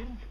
Get you?